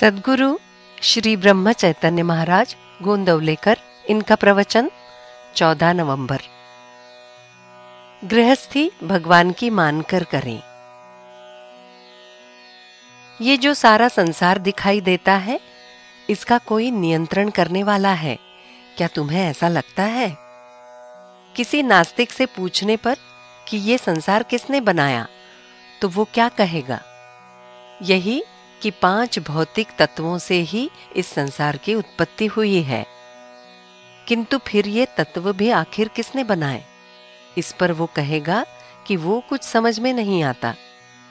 सदगुरु श्री ब्रह्म चैतन्य महाराज गोंदवलेकर, इनका प्रवचन 14 नवंबर। गृहस्थी भगवान की मानकर करें। ये जो सारा संसार दिखाई देता है, इसका कोई नियंत्रण करने वाला है। क्या तुम्हें ऐसा लगता है? किसी नास्तिक से पूछने पर कि ये संसार किसने बनाया तो वो क्या कहेगा? यही कि पाँच भौतिक तत्वों से ही इस संसार की उत्पत्ति हुई है। किंतु फिर ये तत्व भी आखिर किसने बनाए? इस पर वो कहेगा कि वो कुछ समझ में नहीं आता।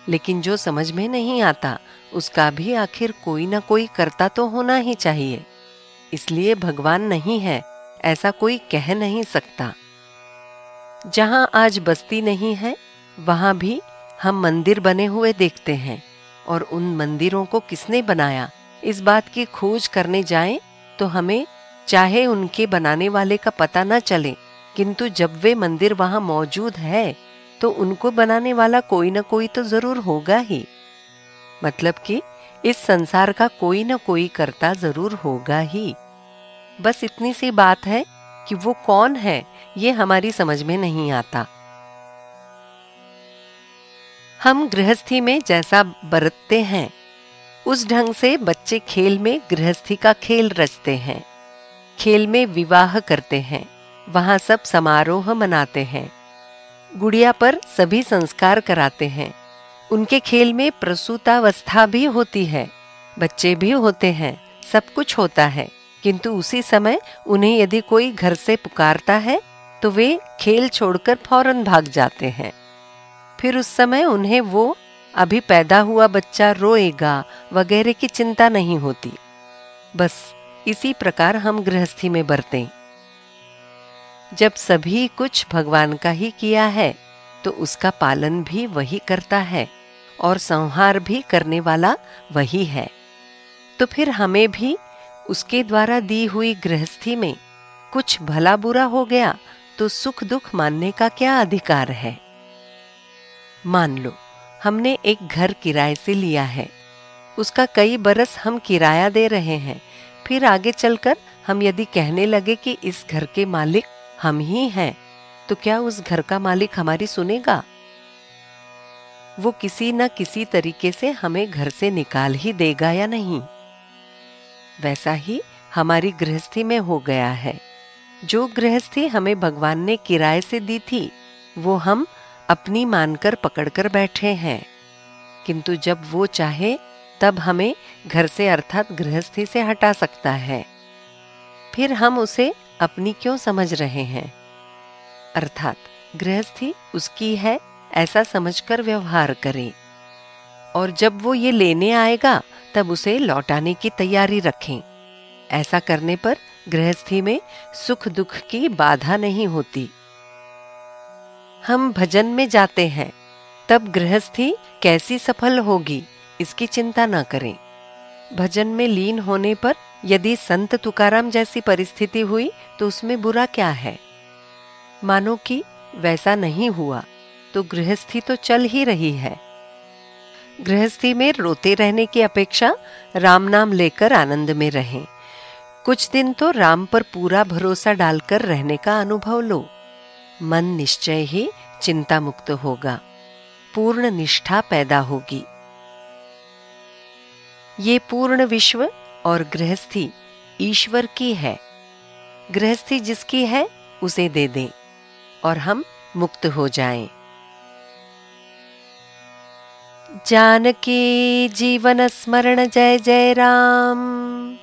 लेकिन जो समझ में नहीं आता, उसका भी आखिर कोई ना कोई करता तो होना ही चाहिए। इसलिए भगवान नहीं है, ऐसा कोई कह नहीं सकता। जहाँ आज बस्ती नहीं है, वहाँ भी हम मंदिर बने हुए देखते हैं। और उन मंदिरों को किसने बनाया? इस बात की खोज करने जाएँ तो हमें चाहे उनके बनाने वाले का पता न चले, किंतु जब वे मंदिर वहाँ मौजूद है तो उनको बनाने वाला कोई न कोई तो ज़रूर होगा ही। मतलब कि इस संसार का कोई न कोई करता ज़रूर होगा ही। बस इतनी सी बात है कि वो कौन है, ये हमारी समझ में नहीं आता। हम गृहस्थी में जैसा बरतते हैं, उस ढंग से बच्चे खेल में गृहस्थी का खेल रचते हैं। खेल में विवाह करते हैं, वहाँ सब समारोह मनाते हैं। गुड़िया पर सभी संस्कार कराते हैं। उनके खेल में प्रसूतावस्था भी होती है, बच्चे भी होते हैं, सब कुछ होता है। किंतु उसी समय उन्हें यदि कोई घर से पुकारता है तो वे खेल छोड़कर फ़ौरन भाग जाते हैं। फिर उस समय उन्हें वो, अभी पैदा हुआ बच्चा रोएगा वगैरह की चिंता नहीं होती। बस इसी प्रकार हम गृहस्थी में बरतें। जब सभी कुछ भगवान का ही किया है तो उसका पालन भी वही करता है और संहार भी करने वाला वही है। तो फिर हमें भी उसके द्वारा दी हुई गृहस्थी में कुछ भला बुरा हो गया तो सुख दुख मानने का क्या अधिकार है? मान लो, हमने एक घर किराए से लिया है। उसका कई बरस हम किराया दे रहे हैं। फिर आगे चलकर हम यदि कहने लगे कि इस घर के मालिक हम ही हैं तो क्या उस घर का मालिक हमारी सुनेगा? वो किसी न किसी तरीके से हमें घर से निकाल ही देगा या नहीं? वैसा ही हमारी गृहस्थी में हो गया है। जो गृहस्थी हमें भगवान ने किराए से दी थी, वो हम अपनी मानकर पकड़कर बैठे हैं। किंतु जब वो चाहे, तब हमें घर से अर्थात गृहस्थी से हटा सकता है। फिर हम उसे अपनी क्यों समझ रहे हैं? अर्थात गृहस्थी उसकी है, ऐसा समझकर व्यवहार करें। और जब वो ये लेने आएगा, तब उसे लौटाने की तैयारी रखें। ऐसा करने पर गृहस्थी में सुख दुख की बाधा नहीं होती। हम भजन में जाते हैं, तब गृहस्थी कैसी सफल होगी, इसकी चिंता न करें। भजन में लीन होने पर यदि संत तुकाराम जैसी परिस्थिति हुई तो उसमें बुरा क्या है? मानो कि वैसा नहीं हुआ तो गृहस्थी तो चल ही रही है। गृहस्थी में रोते रहने की अपेक्षा राम नाम लेकर आनंद में रहें। कुछ दिन तो राम पर पूरा भरोसा डालकर रहने का अनुभव लो। मन निश्चय ही चिंता मुक्त होगा। पूर्ण निष्ठा पैदा होगी। ये पूर्ण विश्व और गृहस्थी ईश्वर की है। गृहस्थी जिसकी है, उसे दे दें और हम मुक्त हो जाएँ। जानकी जीवन स्मरण जय जय राम।